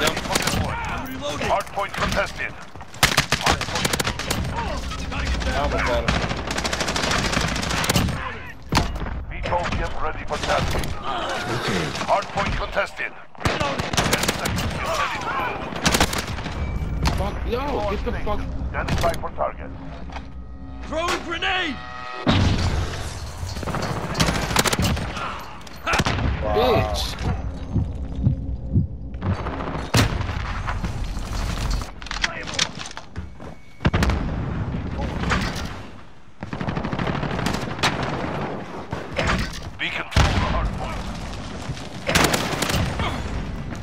down. I'm reloading! Hard point contested. Hard point. Gotta get down! Almost got him. VTOL jet ready for tasking. Hard point contested. Ten seconds. Get ready to move. Fuck, yo, get the fuck. Standing by for target. Throwing grenade! Bitch. We control the hard point.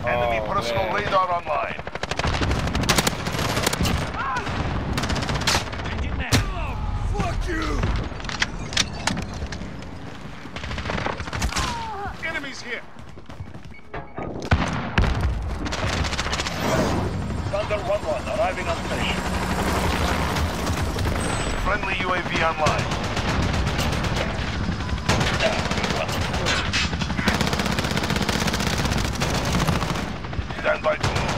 Enemy Oh, personal radar online. 111 arriving on station. Friendly UAV online. Stand by to move.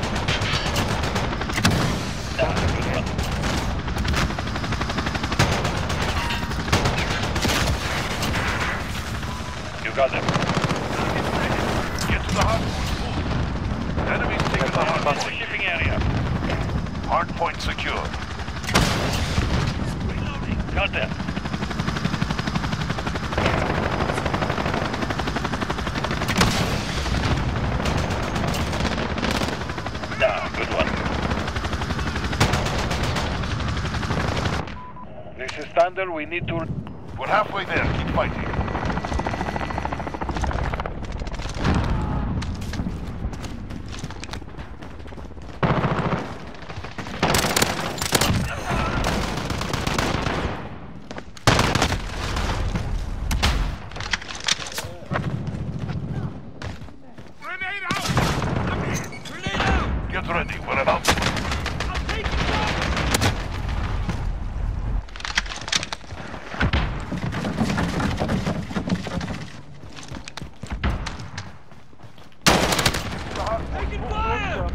You got them. Get to the hard point. Enemies taking the hard point. Hard point secure. Got them. Down. Good one. This is Thunder. We need to... We're halfway there. Keep fighting. Grenade out! Grenade out! Get ready. We're about to move. I'm taking fire! Taking fire!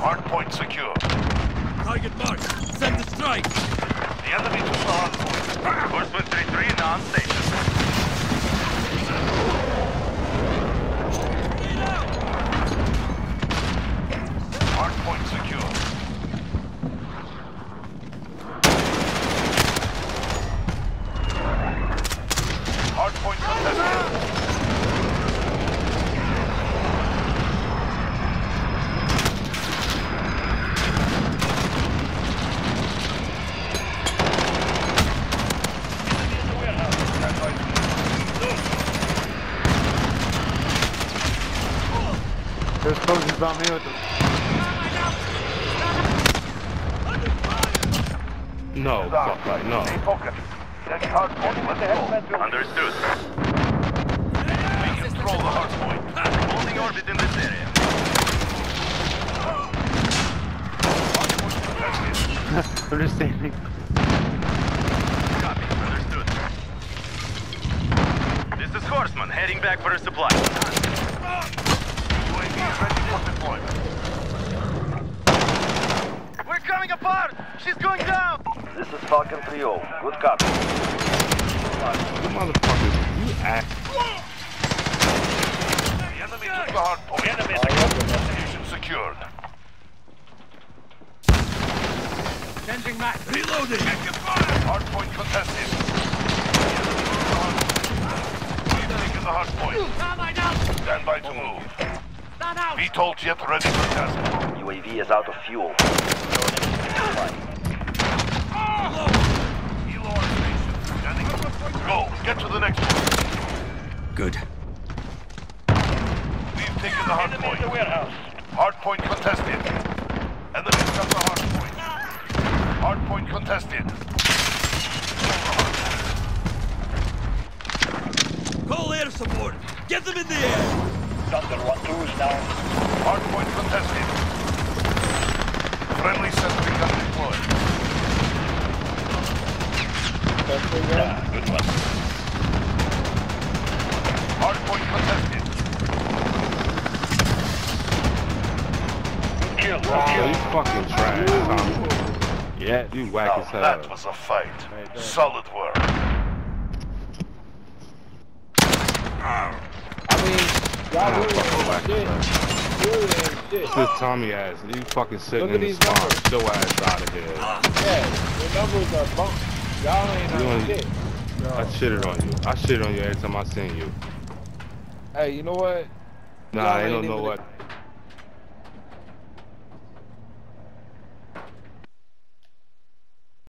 Hard point secure. Target marked. Send the strike. The enemy took the hard point. Horseman 3-3 now on station. Grenade out! Hard point secure. Hard point contested. Stand by to move. There's potions on me with them. No, no. Stay focused. Next hard point, let's go. Understood. We control the hard point. Holding orbit in this area. Hard point contested. I'm just standing. Copy. Understood. This is Horseman, heading back for a supply. UAV is ready for deployment. We're coming apart! She's going down! This is Falcon 3-0. Good copy. You motherfuckers, you act. The enemy took the hard point. Enemy Position secured. Changing mag. Reloading. Hard point contested. We've taken the hard point. Come out! Stand by to move. Stand out! VTOL jet ready for task. UAV is out of fuel. Go, get to the next one. Good. We've taken the hard point. The warehouse. Hard point contested. Enemies got the hard point. Hard point contested. Call air support. Get them in the air. Thunder 1-2 is down. Hard point contested. Friendly sentry gun deployed good one. Hard point contested. Kill, Oh, you fucking trash, Tommy. Yeah, you whack Now as hell. Uh, that was a fight. Solid work. I mean, y'all really ain't shit. Uh, really ain't shit. This Tommy ass, you fucking sitting Look in at the these spawn. numbers. Show ass out of here. Yeah, the numbers are bunk. Y'all ain't You on shit. I shitted on you. I shitted on you every time I seen you. Hey, you know what? Nah, I don't know what.